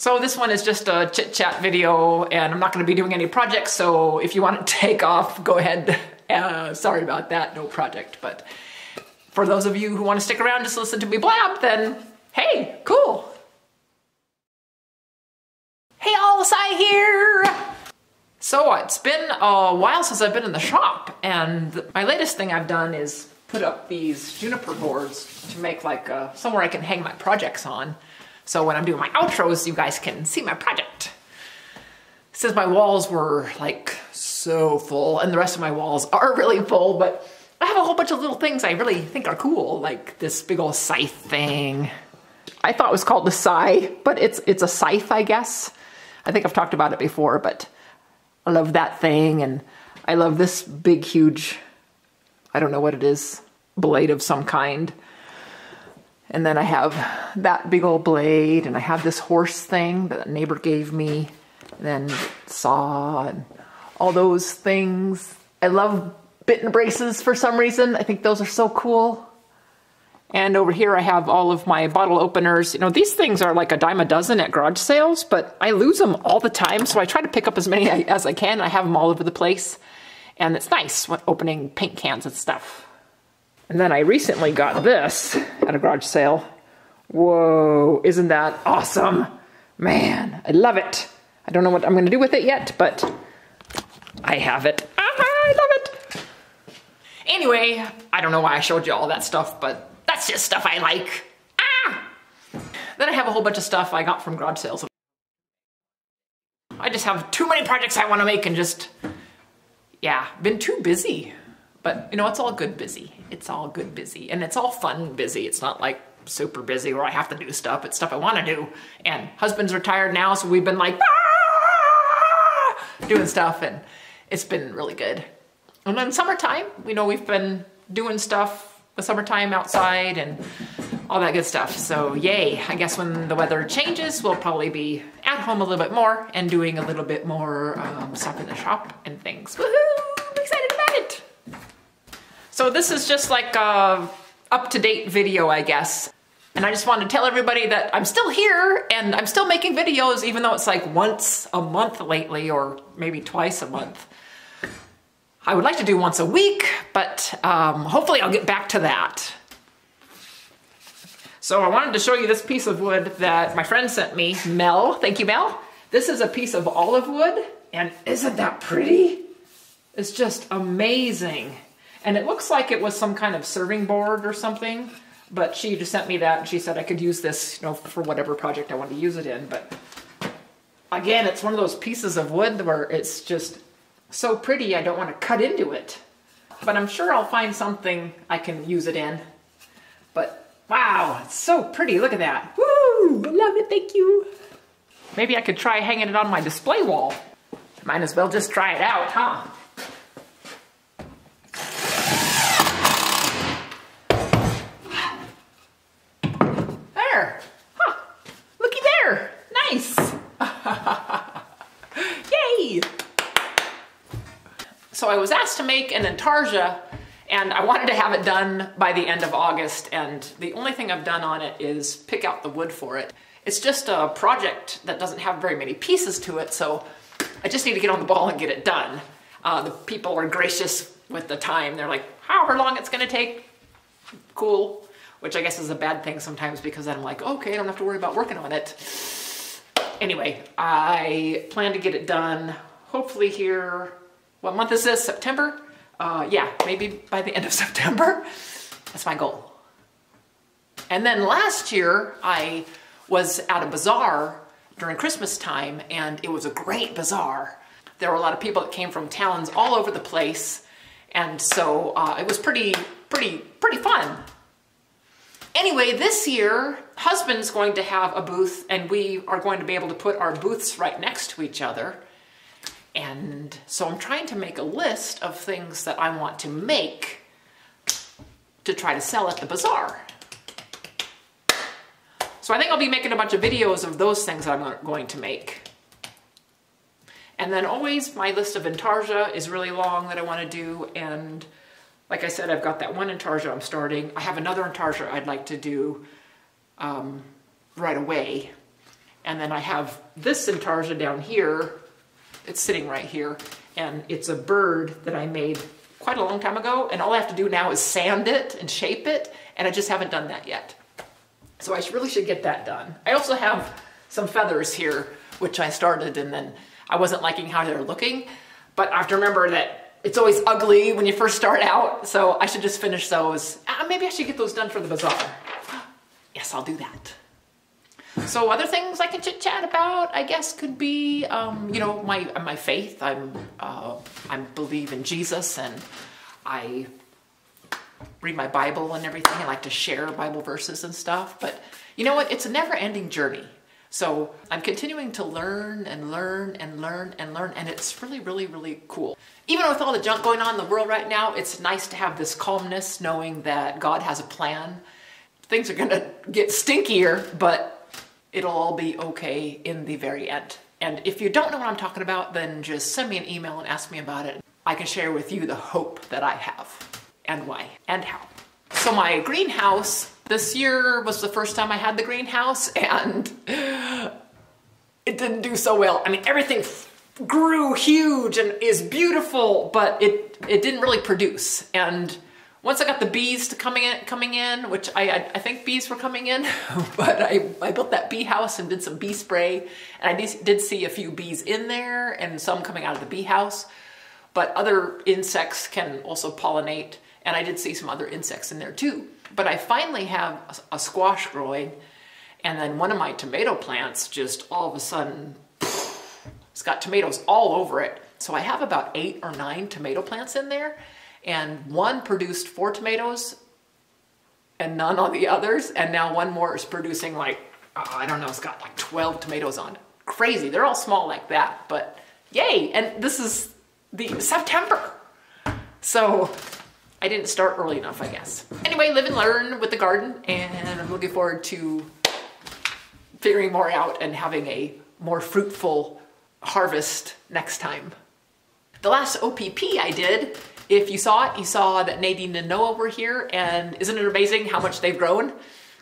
So this one is just a chit chat video and I'm not gonna be doing any projects. So if you want to take off, go ahead. Uh, sorry about that, no project. But for those of you who want to stick around just listen to me blab, then hey, cool. Hey all, Cy here. So it's been a while since I've been in the shop and my latest thing I've done is put up these juniper boards to make like a, somewhere I can hang my projects on. So when I'm doing my outros, you guys can see my project. Since my walls were like so full and the rest of my walls are really full, but I have a whole bunch of little things I really think are cool, like this big old scythe thing. I thought it was called the scythe, but it's it's a scythe, I guess. I think I've talked about it before, but I love that thing and I love this big, huge, I don't know what it is, blade of some kind. And then I have that big old blade and I have this horse thing that a neighbor gave me, then saw and all those things. I love bit and braces for some reason. I think those are so cool. And over here I have all of my bottle openers. You know, these things are like a dime a dozen at garage sales, but I lose them all the time. So I try to pick up as many as I can. I have them all over the place. And it's nice when opening paint cans and stuff. And then I recently got this at a garage sale. Whoa, isn't that awesome? Man, I love it. I don't know what I'm gonna do with it yet, but I have it. Ah, I love it. Anyway, I don't know why I showed you all that stuff, but that's just stuff I like. Ah! Then I have a whole bunch of stuff I got from garage sales. I just have too many projects I wanna make and just, yeah, been too busy. But you know, it's all good busy. It's all good busy. And it's all fun busy. It's not like super busy where I have to do stuff. It's stuff I want to do. And husband's retired now, so we've been like ah! doing stuff and it's been really good. And then summertime, you know, we've been doing stuff the summertime outside and all that good stuff. So yay, I guess when the weather changes, we'll probably be at home a little bit more and doing a little bit more um, stuff in the shop and things. Woohoo! I'm excited about it. So this is just like a up-to-date video, I guess. And I just wanted to tell everybody that I'm still here and I'm still making videos even though it's like once a month lately or maybe twice a month. I would like to do once a week, but um, hopefully I'll get back to that. So I wanted to show you this piece of wood that my friend sent me, Mel. Thank you, Mel. This is a piece of olive wood and isn't that pretty? It's just amazing. And it looks like it was some kind of serving board or something, but she just sent me that and she said I could use this, you know, for whatever project I wanted to use it in. But again, it's one of those pieces of wood where it's just so pretty I don't want to cut into it. But I'm sure I'll find something I can use it in. But wow, it's so pretty. Look at that. Woo! I love it. Thank you. Maybe I could try hanging it on my display wall. Might as well just try it out, huh? There. Huh. Looky there. Nice. Yay. I was asked to make an intarsia and I wanted to have it done by the end of August and the only thing I've done on it is pick out the wood for it. It's just a project that doesn't have very many pieces to it so I just need to get on the ball and get it done. Uh, the people are gracious with the time. They're like, however long it's gonna take, cool. Which I guess is a bad thing sometimes because then I'm like, okay, I don't have to worry about working on it. Anyway, I plan to get it done hopefully here, what month is this, September? Uh, yeah, maybe by the end of September. That's my goal. And then last year, I was at a bazaar during Christmas time, and it was a great bazaar. There were a lot of people that came from towns all over the place, and so uh, it was pretty, pretty, pretty fun. Anyway, this year, husband's going to have a booth, and we are going to be able to put our booths right next to each other. And so I'm trying to make a list of things that I want to make to try to sell at the bazaar. So I think I'll be making a bunch of videos of those things that I'm going to make. And then always my list of intarsia is really long that I want to do. And like I said, I've got that one intarsia I'm starting. I have another intarsia I'd like to do um, right away. And then I have this intarsia down here. It's sitting right here. And it's a bird that I made quite a long time ago. And all I have to do now is sand it and shape it. And I just haven't done that yet. So I really should get that done. I also have some feathers here, which I started and then I wasn't liking how they're looking. But I have to remember that it's always ugly when you first start out. So I should just finish those. Uh, maybe I should get those done for the bazaar. Yes, I'll do that. So other things I can chit chat about, I guess, could be, um, you know, my my faith. I'm uh, I believe in Jesus, and I read my Bible and everything. I like to share Bible verses and stuff. But you know what? It's a never-ending journey. So I'm continuing to learn and learn and learn and learn, and it's really, really, really cool. Even with all the junk going on in the world right now, it's nice to have this calmness knowing that God has a plan. Things are gonna get stinkier, but it'll all be okay in the very end. And if you don't know what I'm talking about, then just send me an email and ask me about it. I can share with you the hope that I have and why and how. So my greenhouse, this year was the first time I had the greenhouse and it didn't do so well. I mean, everything grew huge and is beautiful, but it, it didn't really produce. And once I got the bees to coming in, coming in, which I, I, I think bees were coming in, but I, I built that bee house and did some bee spray. And I did, did see a few bees in there and some coming out of the bee house. But other insects can also pollinate. And I did see some other insects in there too. But I finally have a, a squash growing and then one of my tomato plants just all of a sudden, it's got tomatoes all over it. So I have about eight or nine tomato plants in there and one produced four tomatoes and none on the others. And now one more is producing like, uh, I don't know, it's got like 12 tomatoes on it. Crazy. They're all small like that, but yay. And this is the September. So I didn't start early enough, I guess. Anyway, live and learn with the garden, and I'm looking forward to figuring more out and having a more fruitful harvest next time. The last OPP I did, if you saw it, you saw that Nadine and Noah were here, and isn't it amazing how much they've grown?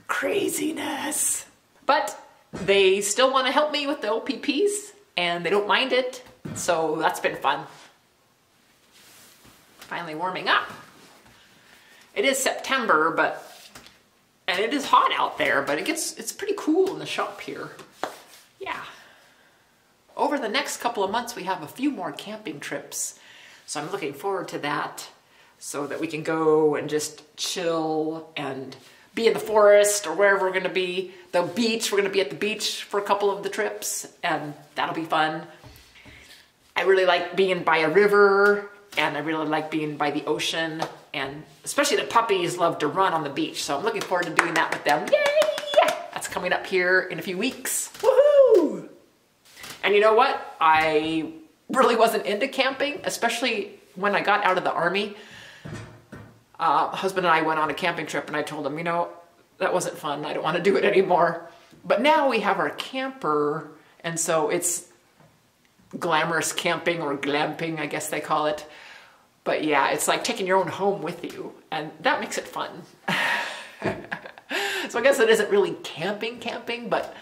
Craziness. But they still want to help me with the OPPs, and they don't mind it, so that's been fun. Finally warming up. It is September, but and it is hot out there, but it gets it's pretty cool in the shop here. Yeah. Over the next couple of months, we have a few more camping trips. So I'm looking forward to that so that we can go and just chill and be in the forest or wherever we're gonna be. The beach, we're gonna be at the beach for a couple of the trips and that'll be fun. I really like being by a river and I really like being by the ocean and especially the puppies love to run on the beach. So I'm looking forward to doing that with them. Yay! That's coming up here in a few weeks. Woohoo! And you know what? I really wasn't into camping, especially when I got out of the army. Uh, husband and I went on a camping trip and I told him, you know, that wasn't fun. I don't want to do it anymore. But now we have our camper and so it's glamorous camping or glamping, I guess they call it. But yeah, it's like taking your own home with you, and that makes it fun. so I guess it isn't really camping camping, but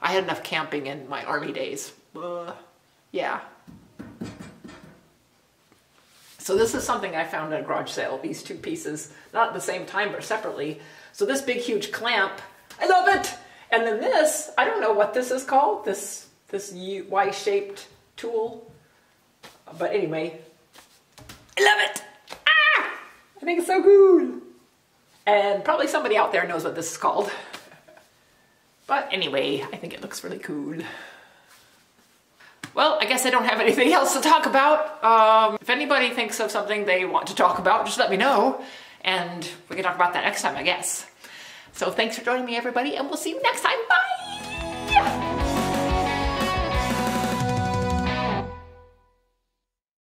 I had enough camping in my army days. Uh, yeah. So this is something I found at a garage sale, these two pieces, not at the same time, but separately. So this big, huge clamp, I love it! And then this, I don't know what this is called, this, this Y-shaped tool. But anyway, I love it. Ah! I think it's so cool. And probably somebody out there knows what this is called. But anyway, I think it looks really cool. Well, I guess I don't have anything else to talk about. Um, if anybody thinks of something they want to talk about, just let me know. And we can talk about that next time, I guess. So thanks for joining me, everybody, and we'll see you next time. Bye!